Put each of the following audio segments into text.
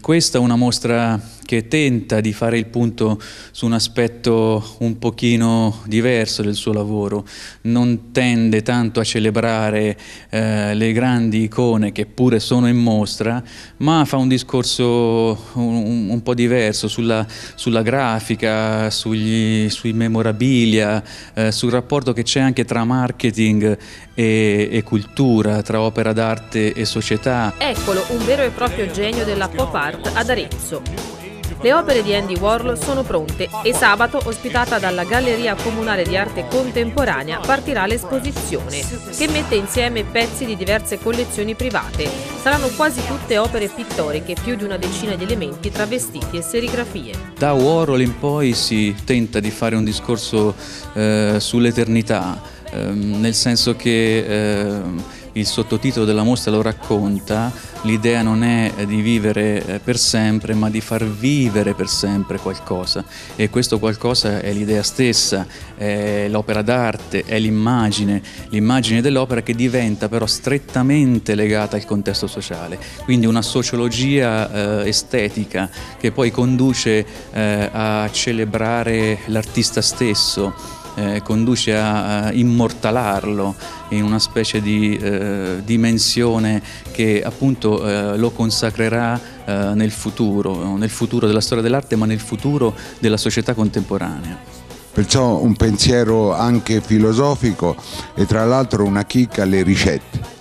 questa è una mostra che tenta di fare il punto su un aspetto un pochino diverso del suo lavoro, non tende tanto a celebrare eh, le grandi icone che pure sono in mostra, ma fa un discorso un, un po' diverso sulla, sulla grafica, sugli, sui memorabilia, eh, sul rapporto che c'è anche tra marketing e, e cultura, tra opera d'arte e società. Eccolo, un vero e proprio genio della pop art ad Arezzo. Le opere di Andy Warhol sono pronte e sabato, ospitata dalla Galleria Comunale di Arte Contemporanea, partirà l'esposizione, che mette insieme pezzi di diverse collezioni private. Saranno quasi tutte opere pittoriche, più di una decina di elementi tra vestiti e serigrafie. Da Warhol in poi si tenta di fare un discorso eh, sull'eternità, eh, nel senso che... Eh, il sottotitolo della mostra lo racconta, l'idea non è di vivere eh, per sempre ma di far vivere per sempre qualcosa. E questo qualcosa è l'idea stessa, è l'opera d'arte, è l'immagine, l'immagine dell'opera che diventa però strettamente legata al contesto sociale, quindi una sociologia eh, estetica che poi conduce eh, a celebrare l'artista stesso eh, conduce a, immortalarlo in una specie di eh, dimensione che appunto eh, lo consacrerà eh, nel futuro, nel futuro della storia dell'arte ma nel futuro della società contemporanea. Perciò un pensiero anche filosofico e tra l'altro una chicca alle ricette.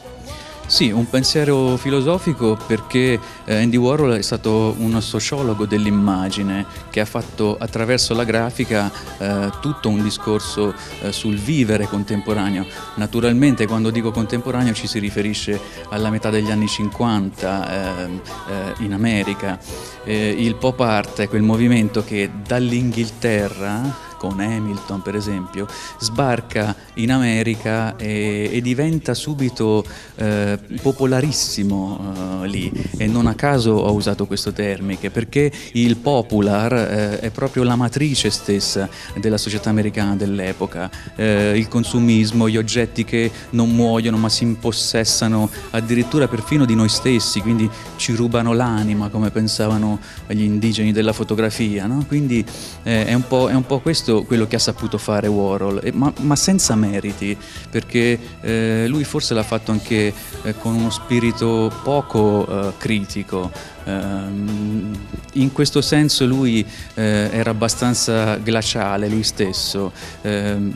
Sì, un pensiero filosofico perché eh, Andy Warhol è stato uno sociologo dell'immagine che ha fatto attraverso la grafica eh, tutto un discorso eh, sul vivere contemporaneo. Naturalmente quando dico contemporaneo ci si riferisce alla metà degli anni 50 ehm, eh, in America. Eh, il pop art è quel movimento che dall'Inghilterra con Hamilton per esempio, sbarca in America e, e diventa subito eh, popolarissimo eh, lì e non a caso ho usato questo termine perché il popular eh, è proprio la matrice stessa della società americana dell'epoca, eh, il consumismo, gli oggetti che non muoiono ma si impossessano addirittura perfino di noi stessi, quindi ci rubano l'anima come pensavano gli indigeni della fotografia, no? quindi eh, è un, è un po' questo questo quello che ha saputo fare Warhol, ma, ma senza meriti, perché eh, lui forse l'ha fatto anche eh, con uno spirito poco eh, critico. Ehm, in questo senso lui eh, era abbastanza glaciale lui stesso ehm,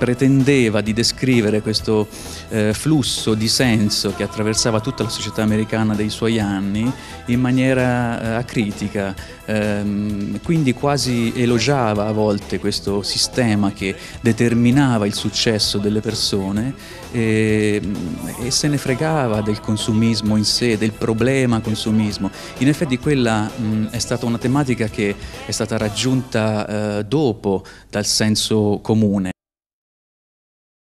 pretendeva di descrivere questo eh, flusso di senso che attraversava tutta la società americana dei suoi anni in maniera eh, acritica, ehm, quindi quasi elogiava a volte questo sistema che determinava il successo delle persone e, e se ne fregava del consumismo in sé, del problema consumismo. In effetti quella mh, è stata una tematica che è stata raggiunta eh, dopo dal senso comune.